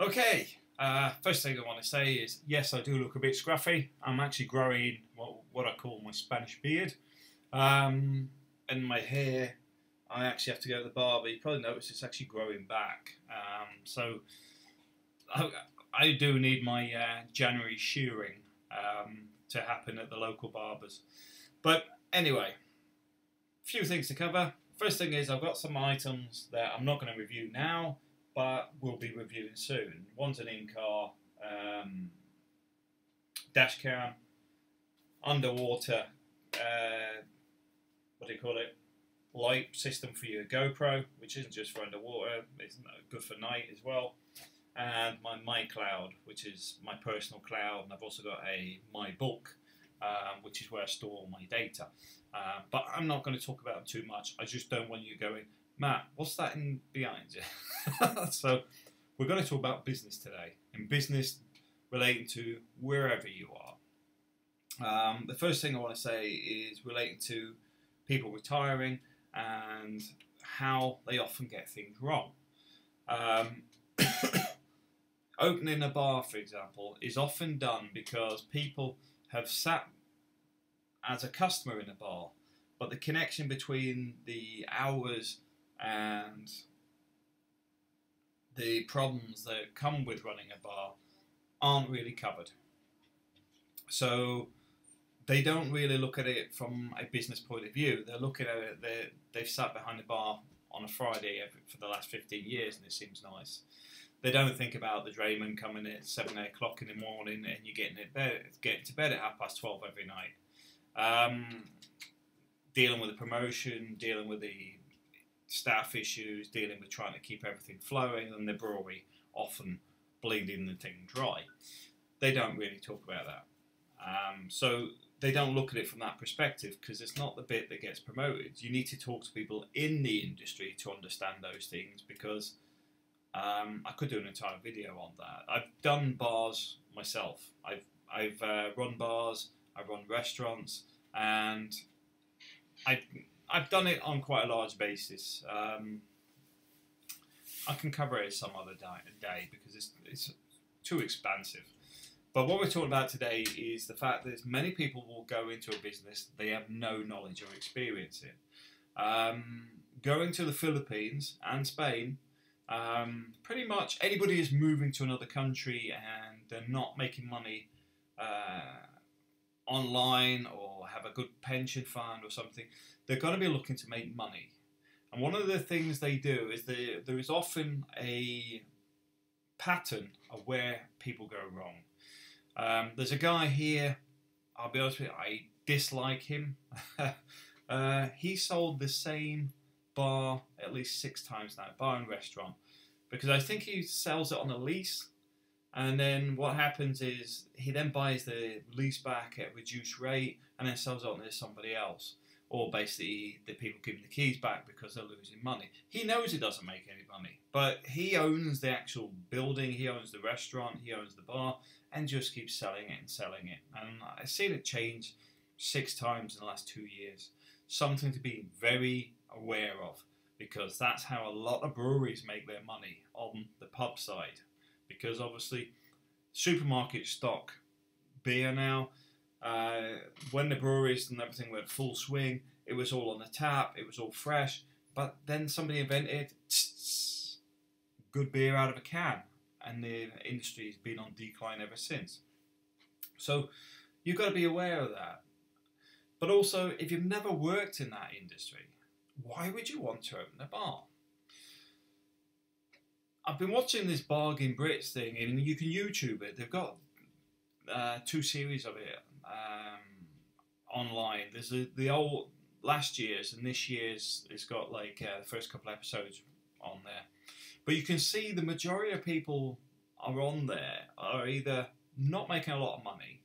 Okay, uh, first thing I want to say is yes, I do look a bit scruffy. I'm actually growing what, what I call my Spanish beard. Um, and my hair, I actually have to go to the barber. You probably notice it's actually growing back. Um, so I, I, do need my uh, January shearing um, to happen at the local barbers. But anyway, a few things to cover. First thing is I've got some items that I'm not going to review now but we'll be reviewing soon. One's an in-car um, dash cam, underwater, uh, what do you call it, light system for your GoPro, which isn't just for underwater, it's good for night as well. And my MyCloud, which is my personal cloud, and I've also got a MyBook, um, which is where I store all my data. Uh, but I'm not going to talk about them too much. I just don't want you going, Matt, what's that in behind you? so we're going to talk about business today, and business relating to wherever you are. Um, the first thing I want to say is relating to people retiring and how they often get things wrong. Um, opening a bar, for example, is often done because people have sat as a customer in a bar, but the connection between the hours and the problems that come with running a bar aren't really covered. So they don't really look at it from a business point of view. They're looking at it, they they've sat behind the bar on a Friday for the last 15 years and it seems nice. They don't think about the drayman coming at 7, 8 o'clock in the morning and you're getting, it bed, getting to bed at half past 12 every night. Um, dealing with the promotion, dealing with the staff issues, dealing with trying to keep everything flowing, and the brewery often bleeding the thing dry. They don't really talk about that. Um, so they don't look at it from that perspective because it's not the bit that gets promoted. You need to talk to people in the industry to understand those things because um, I could do an entire video on that. I've done bars myself. I've I've uh, run bars. I've run restaurants, and I I've done it on quite a large basis. Um, I can cover it some other day because it's, it's too expansive. But what we're talking about today is the fact that many people will go into a business they have no knowledge or experience in. Um, going to the Philippines and Spain, um, pretty much anybody is moving to another country and they're not making money uh, online or have a good pension fund or something, they're going to be looking to make money. And one of the things they do is they, there is often a pattern of where people go wrong. Um, there's a guy here, I'll be honest with you, I dislike him. uh, he sold the same bar at least six times now, bar and restaurant, because I think he sells it on a lease and then what happens is he then buys the lease back at a reduced rate and then sells it on to somebody else. Or basically, the people giving the keys back because they're losing money. He knows he doesn't make any money, but he owns the actual building, he owns the restaurant, he owns the bar, and just keeps selling it and selling it. And I've seen it change six times in the last two years. Something to be very aware of because that's how a lot of breweries make their money on the pub side because obviously supermarkets stock beer now. Uh, when the breweries and everything went full swing, it was all on the tap, it was all fresh. But then somebody invented good beer out of a can, and the industry has been on decline ever since. So you've got to be aware of that. But also, if you've never worked in that industry, why would you want to open a bar? I've been watching this Bargain Brits thing, and you can YouTube it. They've got uh, two series of it um, online. There's a, the old last year's and this year's. It's got like uh, the first couple episodes on there, but you can see the majority of people are on there are either not making a lot of money,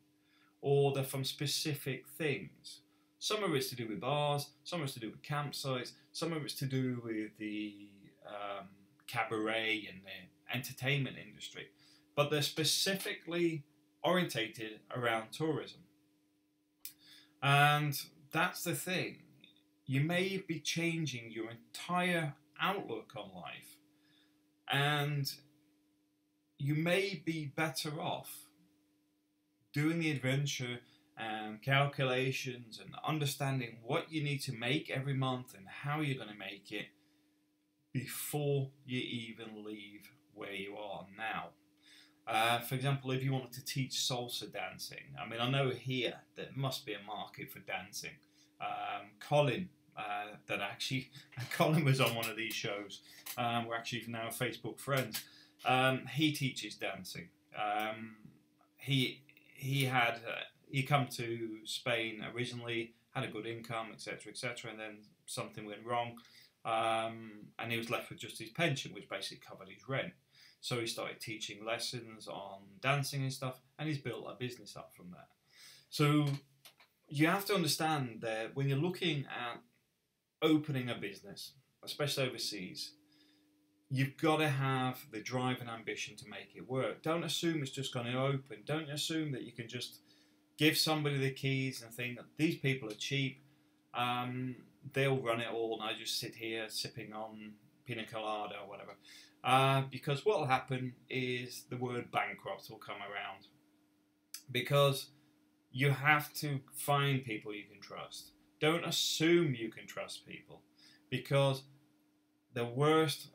or they're from specific things. Some of it's to do with bars, some of it's to do with campsites, some of it's to do with the um, cabaret and the entertainment industry, but they're specifically orientated around tourism. And that's the thing. You may be changing your entire outlook on life, and you may be better off doing the adventure and calculations and understanding what you need to make every month and how you're going to make it before you even leave where you are now. Uh, for example, if you wanted to teach salsa dancing, I mean, I know here there must be a market for dancing. Um, Colin, uh, that actually, Colin was on one of these shows. Um, we're actually now Facebook friends. Um, he teaches dancing. Um, he he had uh, he come to Spain originally, had a good income, etc., etc., and then something went wrong, um, and he was left with just his pension, which basically covered his rent. So he started teaching lessons on dancing and stuff, and he's built a business up from that. So you have to understand that when you're looking at opening a business, especially overseas, you've got to have the drive and ambition to make it work. Don't assume it's just going to open. Don't assume that you can just give somebody the keys and think that these people are cheap. Um, they'll run it all, and I just sit here sipping on pina colada or whatever. Uh, because what will happen is the word bankrupt will come around. Because you have to find people you can trust. Don't assume you can trust people. Because the worst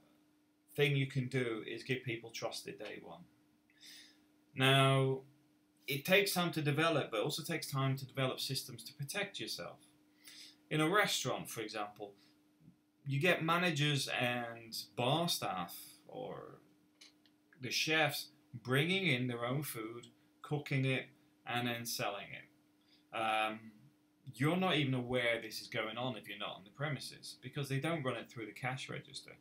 thing you can do is give people trust at day one. Now, it takes time to develop, but also takes time to develop systems to protect yourself. In a restaurant, for example, you get managers and bar staff or the chefs bringing in their own food, cooking it, and then selling it. Um, you're not even aware this is going on if you're not on the premises because they don't run it through the cash register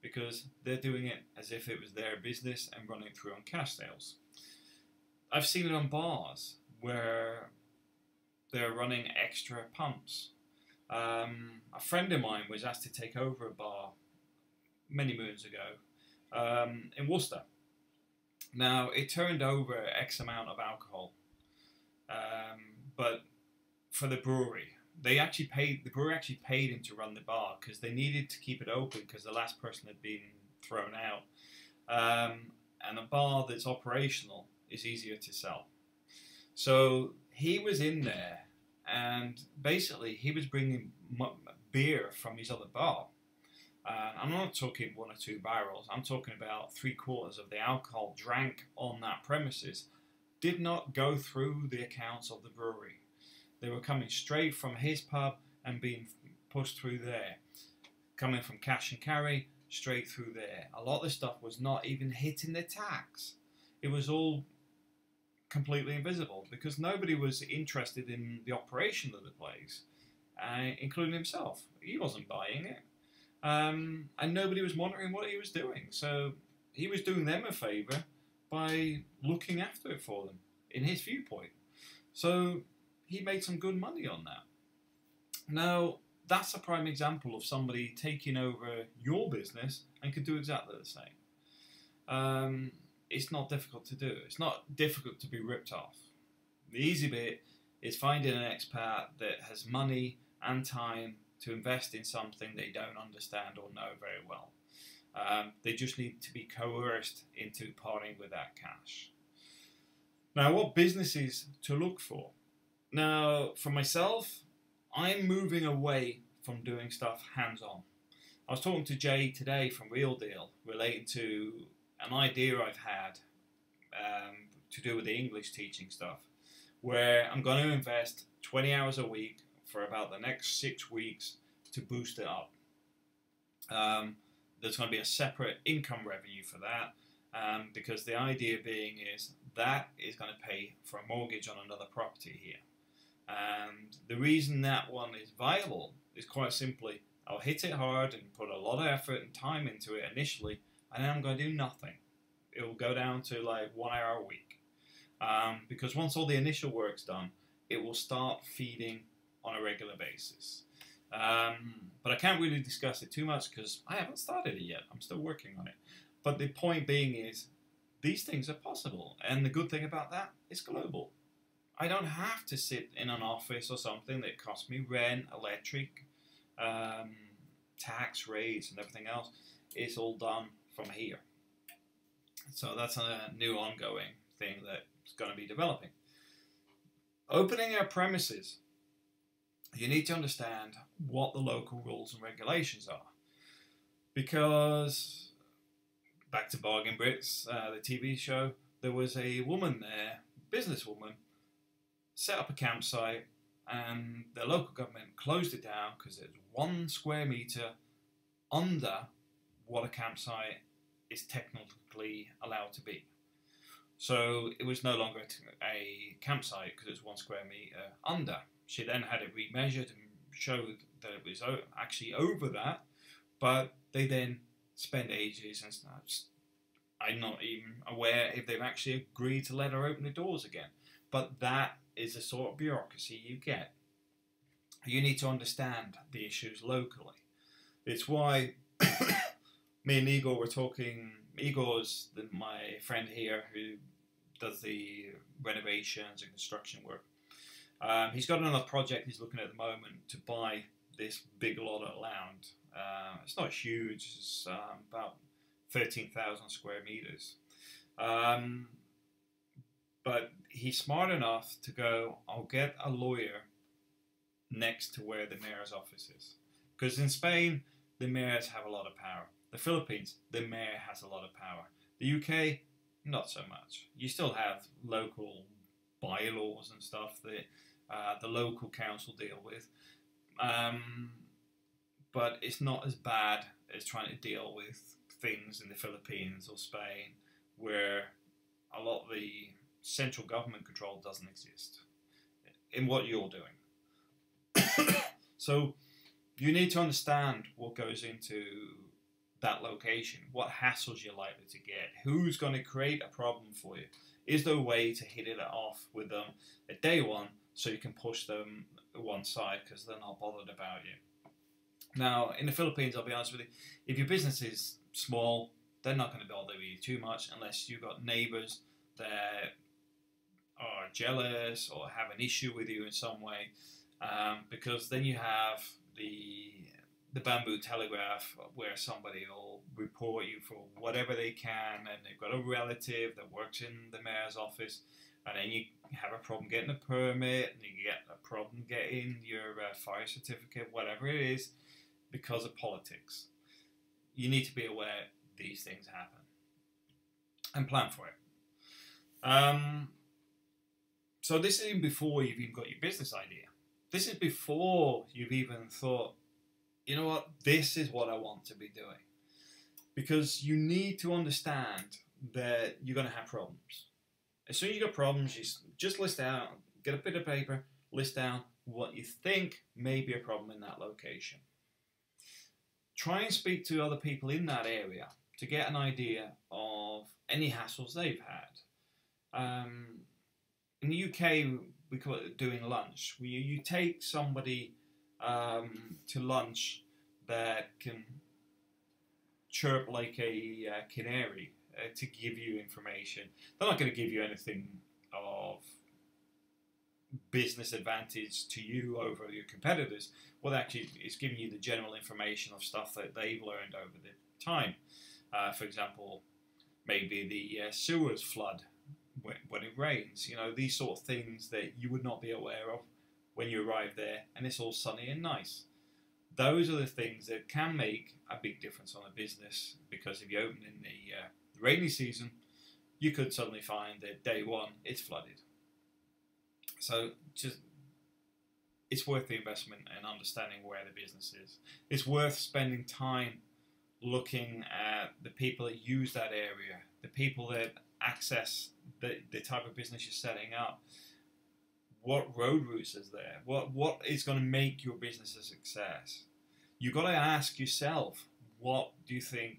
because they're doing it as if it was their business and running it through on cash sales. I've seen it on bars where they're running extra pumps. Um, a friend of mine was asked to take over a bar many moons ago um, in Worcester. Now, it turned over X amount of alcohol, um, but for the brewery, they actually paid, the brewery actually paid him to run the bar because they needed to keep it open because the last person had been thrown out. Um, and a bar that's operational is easier to sell. So he was in there and basically he was bringing beer from his other bar uh, I'm not talking one or two barrels, I'm talking about three quarters of the alcohol drank on that premises did not go through the accounts of the brewery. They were coming straight from his pub and being pushed through there. Coming from cash and carry, straight through there. A lot of the stuff was not even hitting the tax. It was all completely invisible because nobody was interested in the operation of the place, uh, including himself. He wasn't buying it. Um, and nobody was monitoring what he was doing. So he was doing them a favour by looking after it for them, in his viewpoint. So he made some good money on that. Now, that's a prime example of somebody taking over your business and could do exactly the same. Um, it's not difficult to do. It's not difficult to be ripped off. The easy bit is finding an expat that has money and time to invest in something they don't understand or know very well. Um, they just need to be coerced into parting with that cash. Now, what businesses to look for? Now, for myself, I'm moving away from doing stuff hands on. I was talking to Jay today from Real Deal relating to an idea I've had um, to do with the English teaching stuff, where I'm going to invest 20 hours a week for about the next six weeks to boost it up. Um, there's going to be a separate income revenue for that um, because the idea being is that is going to pay for a mortgage on another property here. And the reason that one is viable is quite simply I'll hit it hard and put a lot of effort and time into it initially, and then I'm going to do nothing. It will go down to like one hour a week. Um, because once all the initial work's done, it will start feeding on a regular basis. Um, but I can't really discuss it too much because I haven't started it yet. I'm still working on it. But the point being is, these things are possible. And the good thing about that is global. I don't have to sit in an office or something that costs me rent, electric, um, tax rates, and everything else. It's all done from here. So that's a new ongoing thing that's going to be developing. Opening our premises, you need to understand what the local rules and regulations are. Because, back to Bargain Brits, uh, the TV show, there was a woman there, businesswoman, set up a campsite, and the local government closed it down because it's one square meter under what a campsite is technically allowed to be. So it was no longer a campsite because it was one square meter under. She then had it remeasured and showed that it was actually over that, but they then spent ages and I'm not even aware if they've actually agreed to let her open the doors again. But that is the sort of bureaucracy you get. You need to understand the issues locally. It's why me and Igor were talking. Igor's the, my friend here who does the renovations and construction work. Um, he's got another project he's looking at at the moment to buy this big lot of land. Uh, it's not huge, it's um, about 13,000 square meters. Um, but he's smart enough to go, I'll get a lawyer next to where the mayor's office is. Because in Spain, the mayors have a lot of power. The Philippines, the mayor has a lot of power. The UK, not so much. You still have local bylaws and stuff that uh, the local council deal with. Um, but it's not as bad as trying to deal with things in the Philippines or Spain where a lot of the central government control doesn't exist in what you're doing. so you need to understand what goes into that location, what hassles you're likely to get, who's going to create a problem for you. Is there a way to hit it off with them at day one so you can push them one side because they're not bothered about you? Now, in the Philippines, I'll be honest with you, if your business is small, they're not going to bother with you too much unless you've got neighbors that are jealous or have an issue with you in some way, um, because then you have the the bamboo telegraph where somebody will report you for whatever they can and they've got a relative that works in the mayor's office and then you have a problem getting a permit and you get a problem getting your uh, fire certificate whatever it is because of politics. You need to be aware these things happen and plan for it. Um, so this is even before you've even got your business idea. This is before you've even thought you know what, this is what I want to be doing. Because you need to understand that you're going to have problems. As soon as you got problems, you just list out, get a bit of paper, list down what you think may be a problem in that location. Try and speak to other people in that area to get an idea of any hassles they've had. Um, in the UK, we call it doing lunch, where you, you take somebody um, to lunch that can chirp like a uh, canary uh, to give you information. They're not going to give you anything of business advantage to you over your competitors. What actually is giving you the general information of stuff that they've learned over the time. Uh, for example, maybe the uh, sewers flood when, when it rains. You know, these sort of things that you would not be aware of when you arrive there and it's all sunny and nice. Those are the things that can make a big difference on a business because if you open in the uh, rainy season, you could suddenly find that day one it's flooded. So just it's worth the investment and understanding where the business is. It's worth spending time looking at the people that use that area, the people that access the, the type of business you're setting up, what road routes is there? What what is going to make your business a success? You've got to ask yourself, what do you think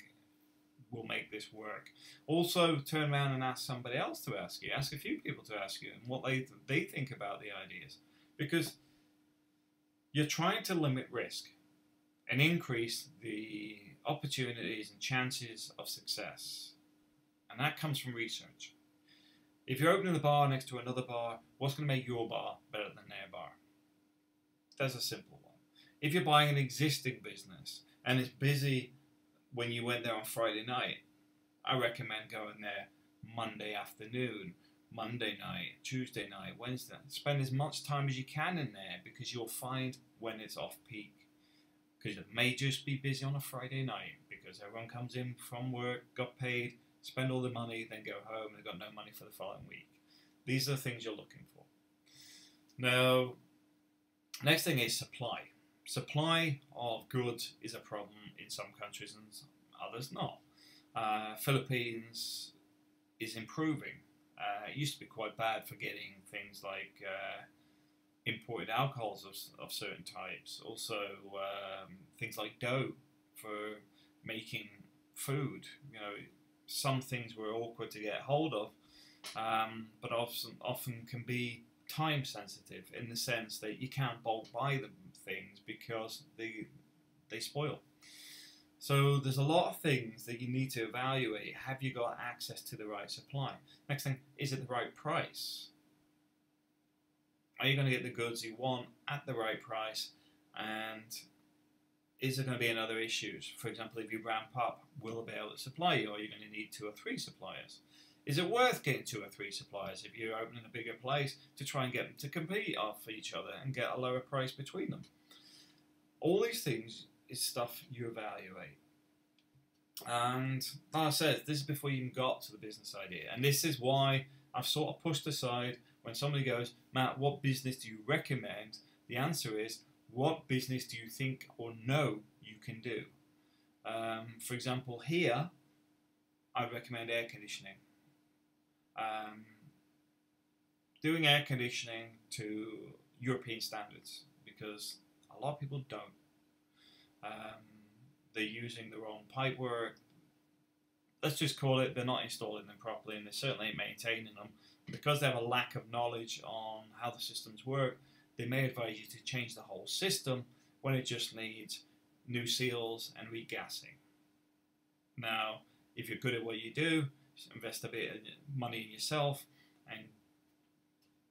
will make this work? Also, turn around and ask somebody else to ask you. Ask a few people to ask you and what they they think about the ideas, because you're trying to limit risk and increase the opportunities and chances of success, and that comes from research. If you're opening the bar next to another bar, what's going to make your bar better than their bar? That's a simple one. If you're buying an existing business and it's busy when you went there on Friday night, I recommend going there Monday afternoon, Monday night, Tuesday night, Wednesday. Spend as much time as you can in there because you'll find when it's off peak. Because it may just be busy on a Friday night because everyone comes in from work, got paid, spend all the money, then go home, they've got no money for the following week. These are the things you're looking for. Now, next thing is supply. Supply of goods is a problem in some countries and others not. Uh, Philippines is improving. Uh, it used to be quite bad for getting things like uh, imported alcohols of, of certain types. Also, um, things like dough for making food. You know, some things were awkward to get hold of, um, but often often can be time sensitive in the sense that you can't bulk buy the things because they they spoil. So there's a lot of things that you need to evaluate. Have you got access to the right supply? Next thing, is it the right price? Are you going to get the goods you want at the right price? And is there going to be another issues? For example, if you ramp up, will they be able to supply you? Or are you going to need two or three suppliers? Is it worth getting two or three suppliers if you're opening a bigger place to try and get them to compete off each other and get a lower price between them? All these things is stuff you evaluate. And like I said, this is before you even got to the business idea. And this is why I've sort of pushed aside when somebody goes, Matt, what business do you recommend? The answer is, what business do you think or know you can do? Um, for example, here, I recommend air conditioning. Um, doing air conditioning to European standards because a lot of people don't. Um, they're using the wrong pipework. Let's just call it they're not installing them properly and they certainly ain't maintaining them. Because they have a lack of knowledge on how the systems work, they may advise you to change the whole system when it just needs new seals and regassing. Now, if you're good at what you do, invest a bit of money in yourself and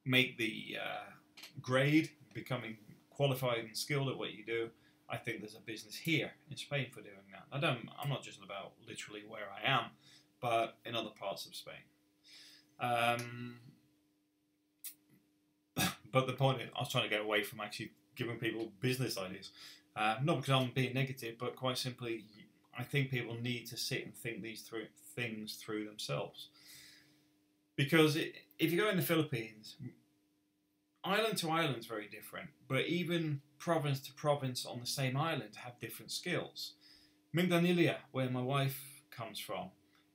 make the uh, grade becoming qualified and skilled at what you do I think there's a business here in Spain for doing that. I don't. I'm not just about literally where I am, but in other parts of Spain. Um, but the point is, I was trying to get away from actually giving people business ideas. Uh, not because I'm being negative, but quite simply, I think people need to sit and think these through, things through themselves. Because it, if you go in the Philippines, island to island is very different, but even province to province on the same island have different skills. Minglanilla, where my wife comes from,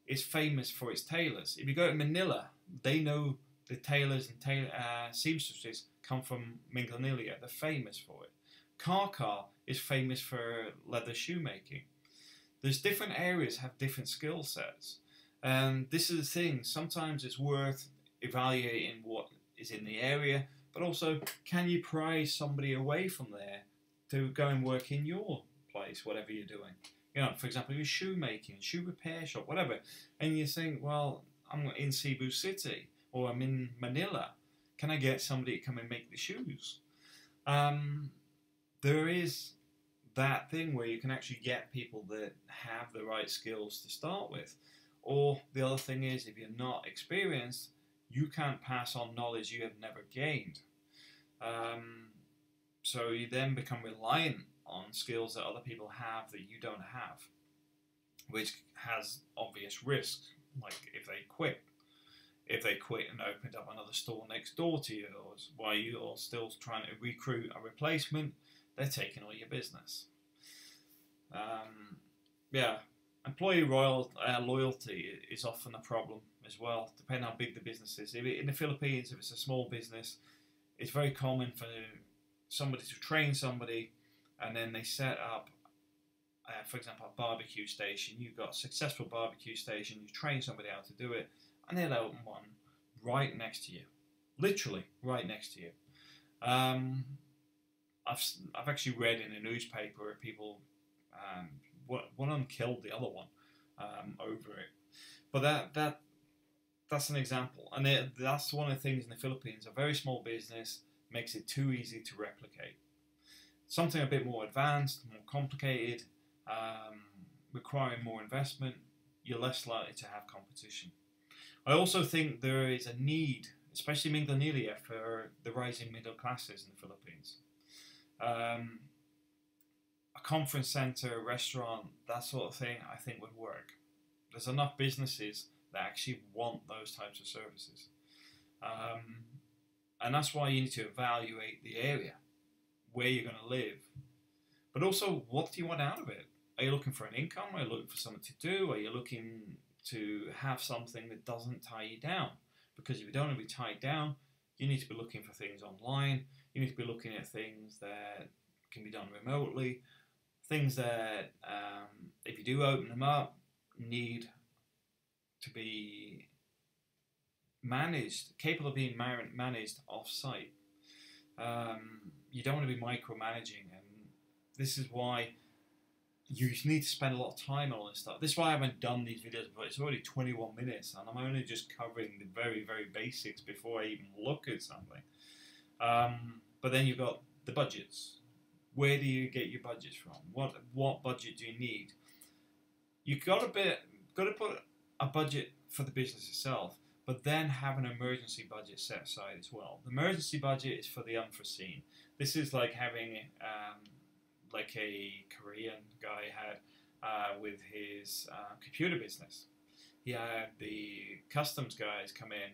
is famous for its tailors. If you go to Manila, they know the tailors and tailor, uh, seamstresses come from Minglanilla. They're famous for it. Carcar is famous for leather shoemaking. There's different areas have different skill sets. And this is the thing, sometimes it's worth evaluating what is in the area but also can you pry somebody away from there to go and work in your place, whatever you're doing? You know, for example, you're shoemaking, shoe repair shop, whatever, and you think, well, I'm in Cebu City or I'm in Manila. Can I get somebody to come and make the shoes? Um, there is that thing where you can actually get people that have the right skills to start with. Or the other thing is, if you're not experienced, you can't pass on knowledge you have never gained. Um, so you then become reliant on skills that other people have that you don't have, which has obvious risks, like if they quit. If they quit and opened up another store next door to yours while you're still trying to recruit a replacement, they're taking all your business. Um, yeah, employee royal, uh, loyalty is often a problem as well, depending how big the business is. In the Philippines, if it's a small business, it's very common for somebody to train somebody and then they set up, uh, for example, a barbecue station. You've got a successful barbecue station, you train somebody how to do it, and they'll open one right next to you. Literally, right next to you. Um, I've, I've actually read in a newspaper where people, um, one of them killed the other one um, over it. But that, that that's an example, and it, that's one of the things in the Philippines. A very small business makes it too easy to replicate. Something a bit more advanced, more complicated, um, requiring more investment, you're less likely to have competition. I also think there is a need, especially in Minglanilla, for the rising middle classes in the Philippines. Um, a conference center, a restaurant, that sort of thing, I think would work. There's enough businesses that actually want those types of services. Um, and that's why you need to evaluate the area, where you're going to live, but also what do you want out of it? Are you looking for an income? Are you looking for something to do? Are you looking to have something that doesn't tie you down? Because if you don't want to be tied down, you need to be looking for things online. You need to be looking at things that can be done remotely, things that, um, if you do open them up, need to be managed, capable of being managed off site. Um, you don't want to be micromanaging, and this is why you need to spend a lot of time on all this stuff. This is why I haven't done these videos before. It's already 21 minutes, and I'm only just covering the very, very basics before I even look at something. Um, but then you've got the budgets. Where do you get your budgets from? What what budget do you need? You've got to be, got to put a budget for the business itself, but then have an emergency budget set aside as well. The emergency budget is for the unforeseen. This is like having um, like a Korean guy had uh, with his uh, computer business. He had the customs guys come in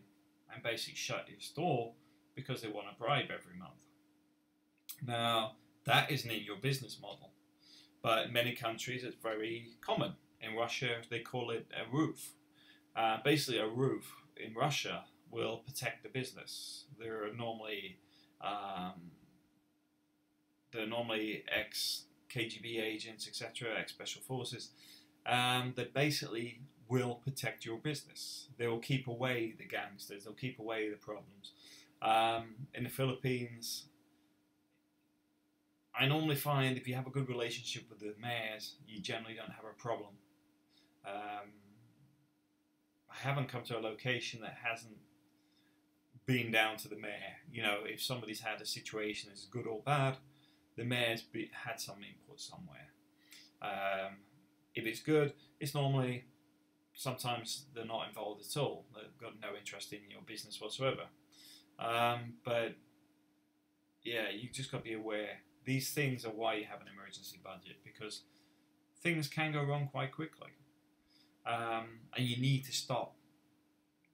and basically shut his store because they want a bribe every month. Now, that isn't in your business model, but in many countries it's very common. In Russia, they call it a roof. Uh, basically, a roof in Russia will protect the business. There are normally um, they're normally ex KGB agents, etc., ex special forces, um, that basically will protect your business. They will keep away the gangsters. They'll keep away the problems. Um, in the Philippines, I normally find if you have a good relationship with the mayors, you generally don't have a problem. Um, I haven't come to a location that hasn't been down to the mayor. You know, if somebody's had a situation that's good or bad, the mayor's be, had some input somewhere. Um, if it's good, it's normally sometimes they're not involved at all. They've got no interest in your business whatsoever. Um, but yeah, you just got to be aware. These things are why you have an emergency budget because things can go wrong quite quickly, um, and you need to stop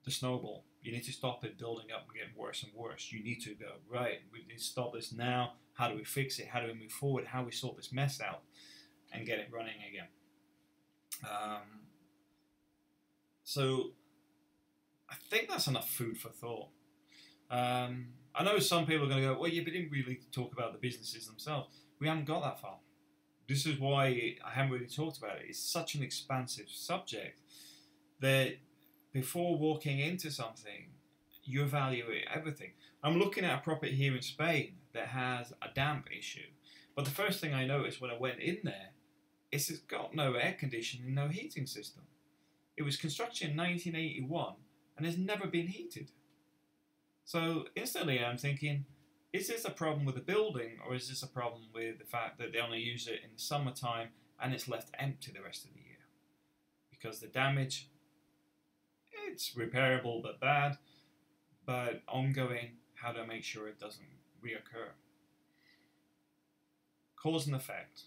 the snowball. You need to stop it building up and getting worse and worse. You need to go right. We need to stop this now how do we fix it? How do we move forward? How we sort this mess out and get it running again? Um, so I think that's enough food for thought. Um, I know some people are going to go, well, yeah, didn't really talk about the businesses themselves. We haven't got that far. This is why I haven't really talked about it. It's such an expansive subject that before walking into something, you evaluate everything. I'm looking at a property here in Spain that has a damp issue, but the first thing I noticed when I went in there is it's got no air conditioning, no heating system. It was constructed in 1981 and has never been heated. So instantly I'm thinking, is this a problem with the building or is this a problem with the fact that they only use it in the summertime and it's left empty the rest of the year? Because the damage, it's repairable but bad but ongoing, how to make sure it doesn't reoccur. Cause and effect.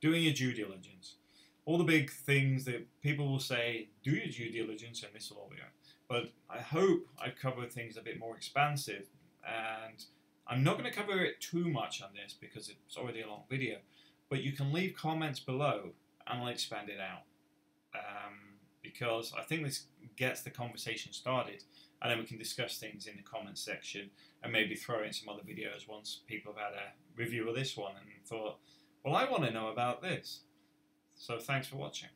Doing your due diligence. All the big things that people will say, do your due diligence and this will all be out. But I hope I cover things a bit more expansive and I'm not going to cover it too much on this because it's already a long video, but you can leave comments below and I'll expand it out. Um, because I think this gets the conversation started and then we can discuss things in the comments section and maybe throw in some other videos once people have had a review of this one and thought, well, I want to know about this. So thanks for watching.